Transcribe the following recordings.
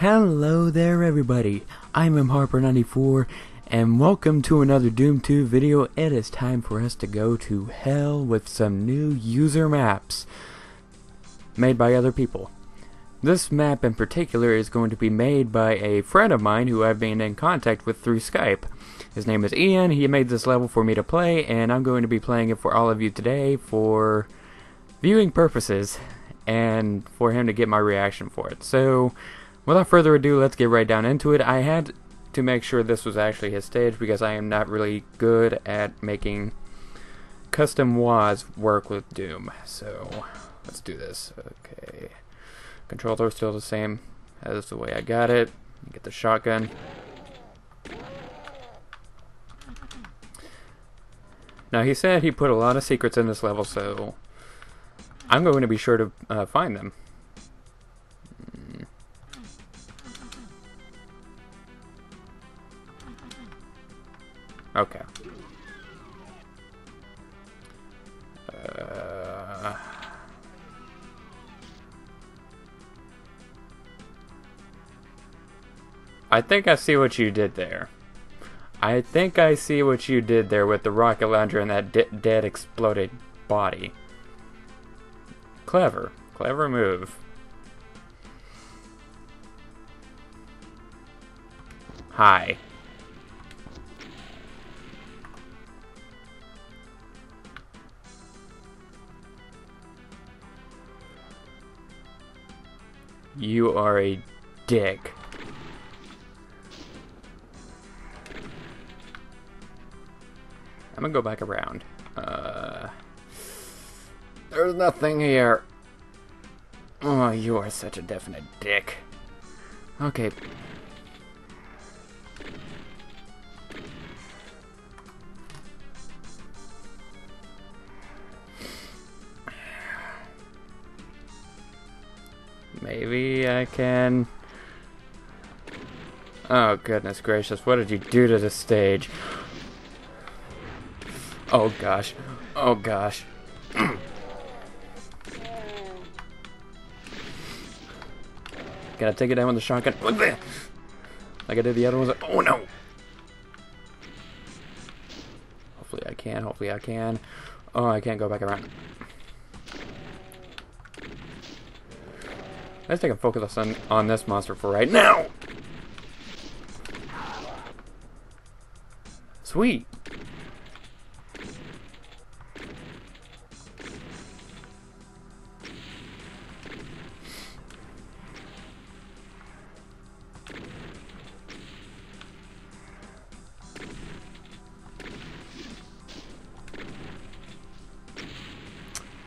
Hello there everybody, I'm M Harper94 and welcome to another Doom 2 video. It is time for us to go to hell with some new user maps made by other people. This map in particular is going to be made by a friend of mine who I've been in contact with through Skype. His name is Ian, he made this level for me to play and I'm going to be playing it for all of you today for viewing purposes and for him to get my reaction for it. So, without further ado, let's get right down into it. I had to make sure this was actually his stage because I am not really good at making custom WADs work with Doom. So, let's do this. Okay. Controller still the same as the way I got it. Get the shotgun. Now he said he put a lot of secrets in this level, so I'm going to be sure to uh, find them. Okay. Uh, I think I see what you did there. I think I see what you did there with the rocket launcher and that dead exploded body. Clever. Clever move. Hi. You are a dick. I'm gonna go back around. Uh... There's nothing here. Oh, you are such a definite dick. Okay. Maybe I can... Oh, goodness gracious. What did you do to the stage? Oh, gosh. Oh, gosh. I take it down with the shotgun? Like I did the other ones. Oh no! Hopefully I can. Hopefully I can. Oh, I can't go back around. Let's take a focus on, on this monster for right now! Sweet!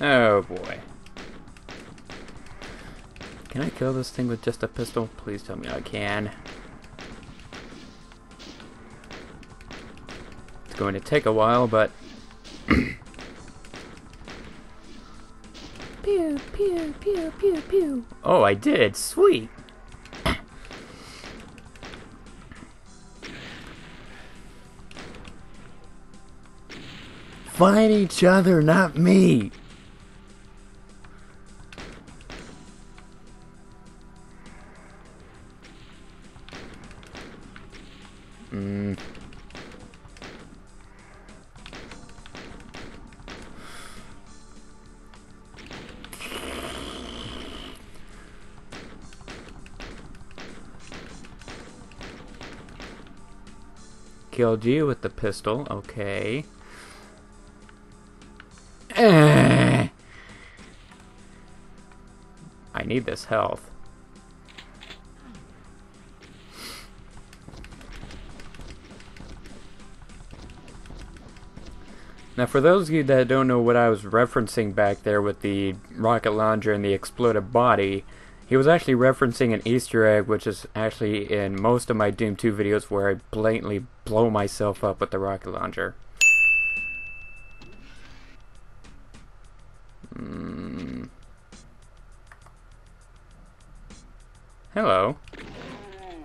Oh boy. Can I kill this thing with just a pistol? Please tell me I can. It's going to take a while, but... pew, pew, pew, pew, pew. Oh, I did! Sweet! Fight each other, not me! Killed you with the pistol, okay. Eh. I need this health. Now, for those of you that don't know what I was referencing back there with the rocket launcher and the exploded body, he was actually referencing an Easter egg, which is actually in most of my Doom 2 videos where I blatantly blow myself up with the rocket launcher. Mm. Hello.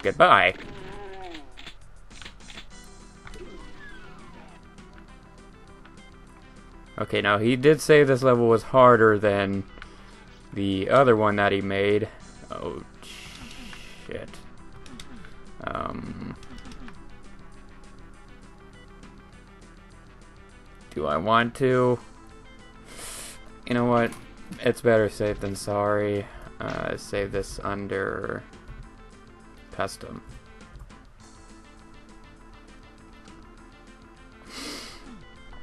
Goodbye. Okay, now he did say this level was harder than the other one that he made. Oh, shit. Um... Do I want to? You know what? It's better safe than sorry. Uh, save this under custom.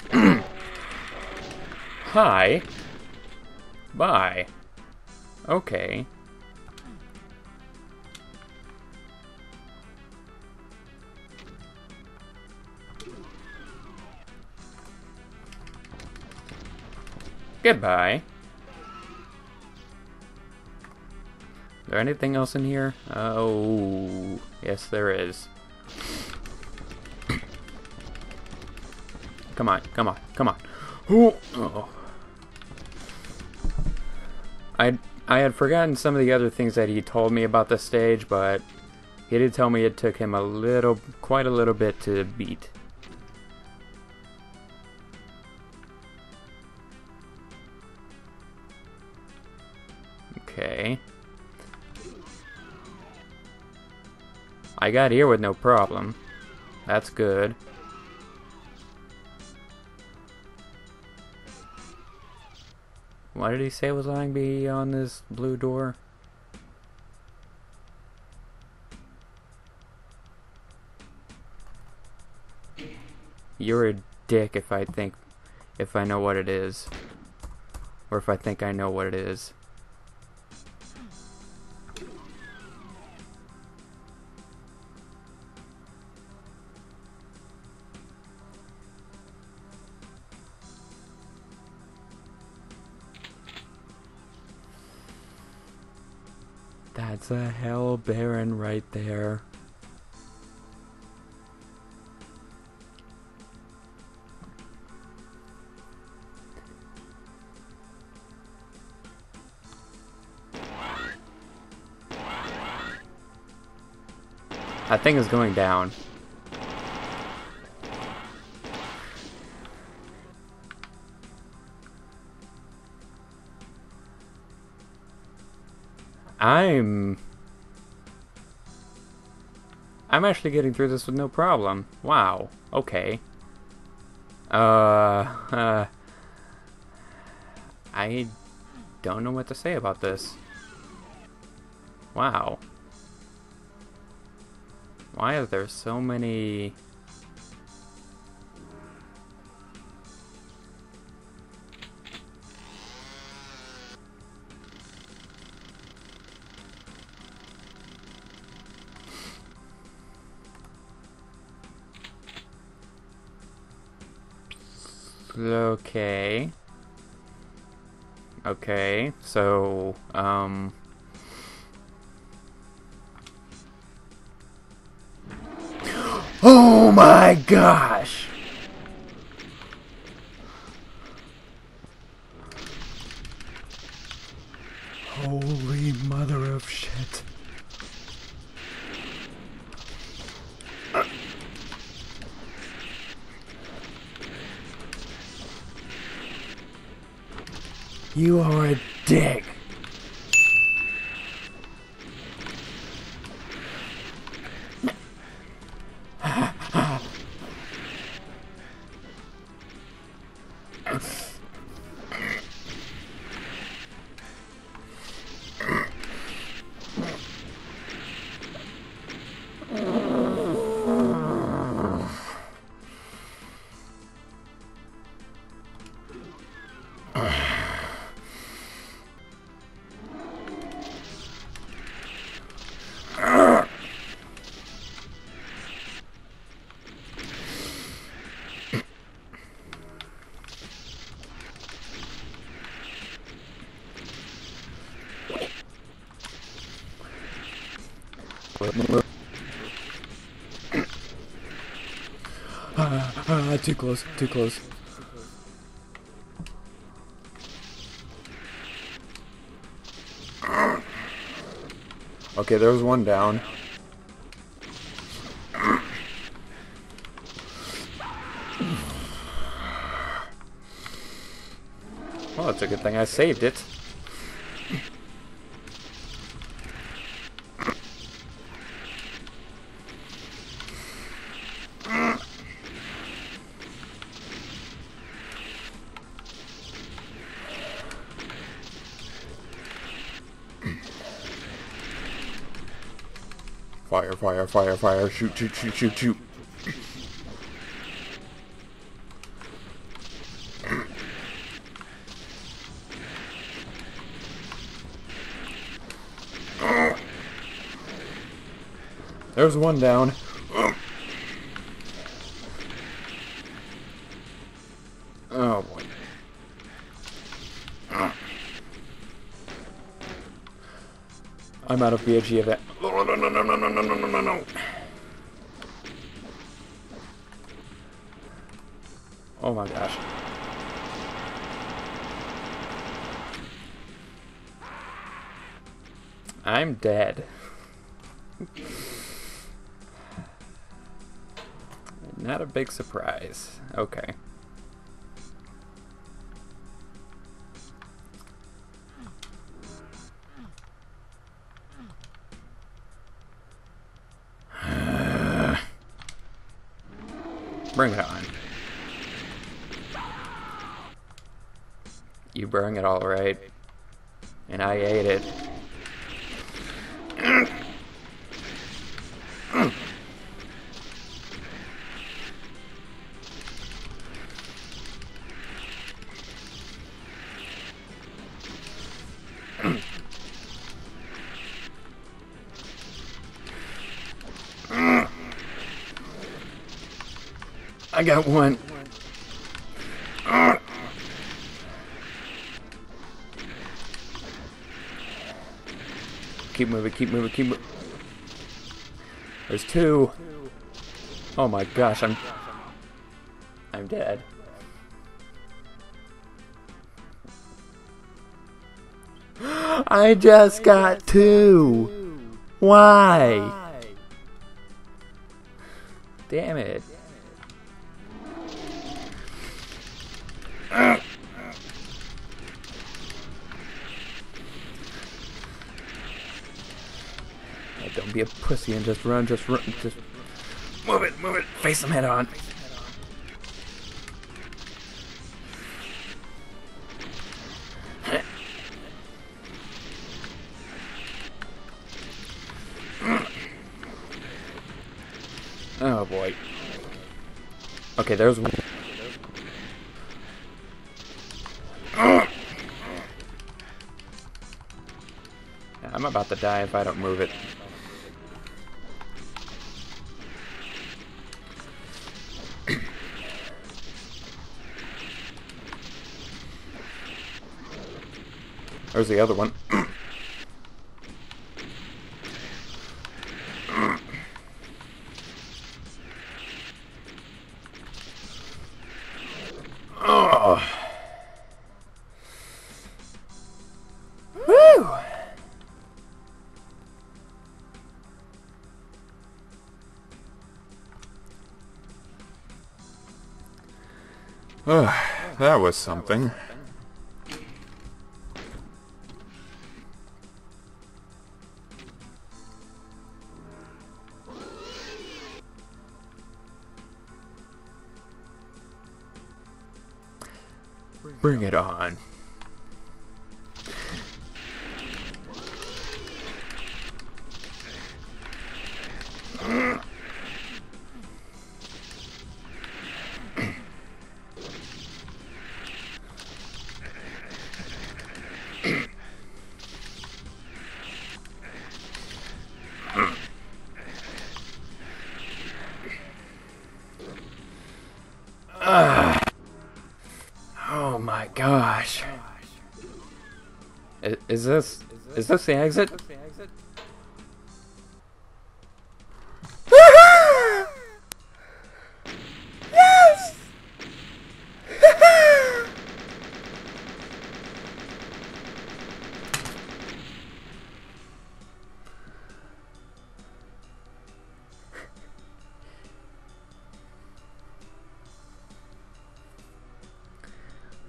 Hi. Bye. Okay. Goodbye. Is there anything else in here? Oh, yes there is. come on, come on, come on. Oh. I I had forgotten some of the other things that he told me about the stage, but he did tell me it took him a little, quite a little bit to beat. I got here with no problem. That's good. Why did he say it was lying beyond this blue door? You're a dick if I think if I know what it is. Or if I think I know what it is. That's a hell baron right there. That thing is going down. I'm... I'm actually getting through this with no problem. Wow. Okay. Uh... uh I don't know what to say about this. Wow. Why are there so many... Okay. Okay, so, um... Oh my gosh! Holy mother of You are a dick. Ah, ah, too close, too close. Okay, there was one down. Well, it's a good thing I saved it. Fire, fire, fire, fire. Shoot, shoot, shoot, shoot, shoot. There's one down. Oh boy. I'm out of of that. No, no, no, no, no, no, no, no, no. Oh my gosh. I'm dead. Not a big surprise. Okay. Bring it on. You bring it all right. And I ate it. Got one. Keep moving, keep moving, keep moving. There's two. Oh my gosh, I'm... I'm dead. I just got two. Why? Damn it. Don't be a pussy and just run, just run, just move it, move it, face them head on. Oh boy. Okay, there's one. I'm about to die if I don't move it. There's the other one. oh. Woo! that was something. Bring it on. Is this is this the exit? yes!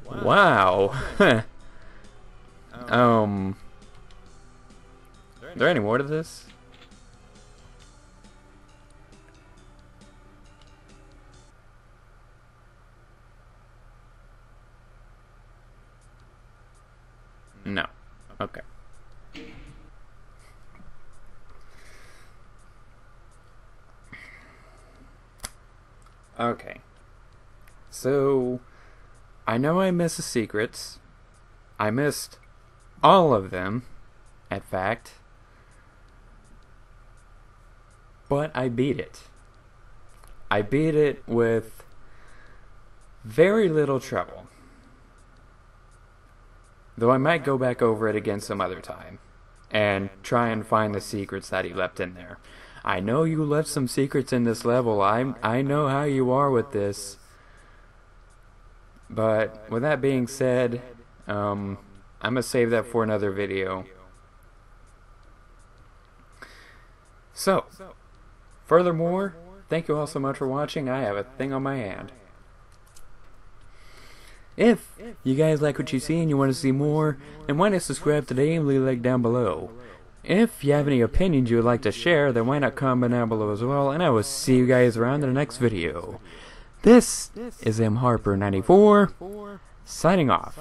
Wow. um. this? No. Okay. Okay. So, I know I miss the secrets. I missed all of them, at fact. But I beat it. I beat it with very little trouble. Though I might go back over it again some other time and try and find the secrets that he left in there. I know you left some secrets in this level. I I know how you are with this. But with that being said, um, I'm gonna save that for another video. So, furthermore, thank you all so much for watching. I have a thing on my hand. If you guys like what you see and you want to see more, then why not subscribe today and leave a like down below. If you have any opinions you would like to share, then why not comment down below as well, and I will see you guys around in the next video. This is M Harper 94 signing off.